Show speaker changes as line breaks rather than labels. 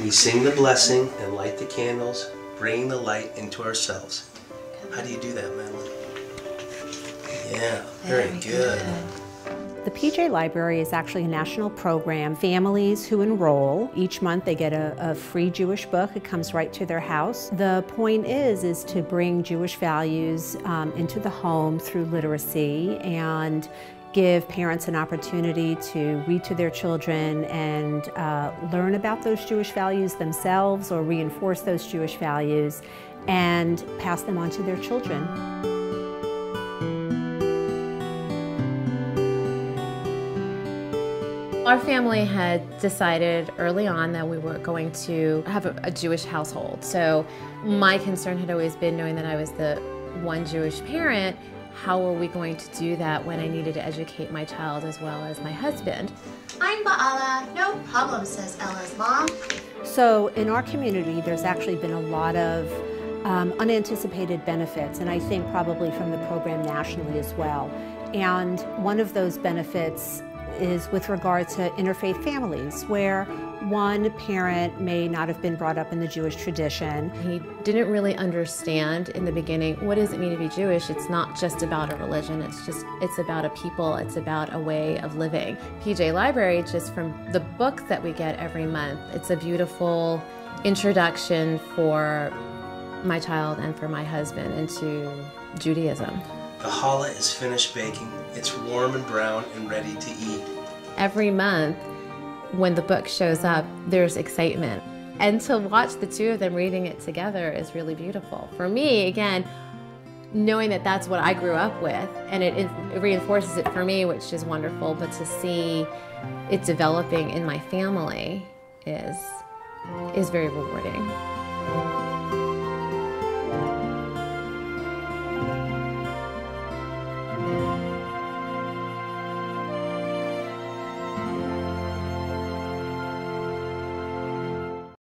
We sing the blessing and light the candles, bringing the light into ourselves. How do you do that, Madeline? Yeah, very, very good. good.
The PJ Library is actually a national program. Families who enroll, each month they get a, a, free Jewish book. It comes right to their house. The point is, is to bring Jewish values um, into the home through literacy and give parents an opportunity to read to their children and uh, learn about those Jewish values themselves or reinforce those Jewish values and pass them on to their children.
Our family had decided early on that we were going to have a, a Jewish household. So my concern had always been knowing that I was the one Jewish parent how are we going to do that when I needed to educate my child as well as my husband?
I'm Ba'ala, no problem, says Ella's mom.
So in our community, there's actually been a lot of um, unanticipated benefits, and I think probably from the program nationally as well. And one of those benefits is with regard to interfaith families, where one parent may not have been brought up in the Jewish tradition.
He didn't really understand in the beginning what does it mean to be Jewish? It's not just about a religion, it's just it's about a people, it's about a way of living. PJ Library just from the books that we get every month, it's a beautiful introduction for my child and for my husband into Judaism.
The challah is finished baking. It's warm and brown and ready to eat.
Every month, when the book shows up, there's excitement. And to watch the two of them reading it together is really beautiful. For me, again, knowing that that's what I grew up with, and it, it, reinforces it for me, which is wonderful, but to see it developing in my family is, is very rewarding.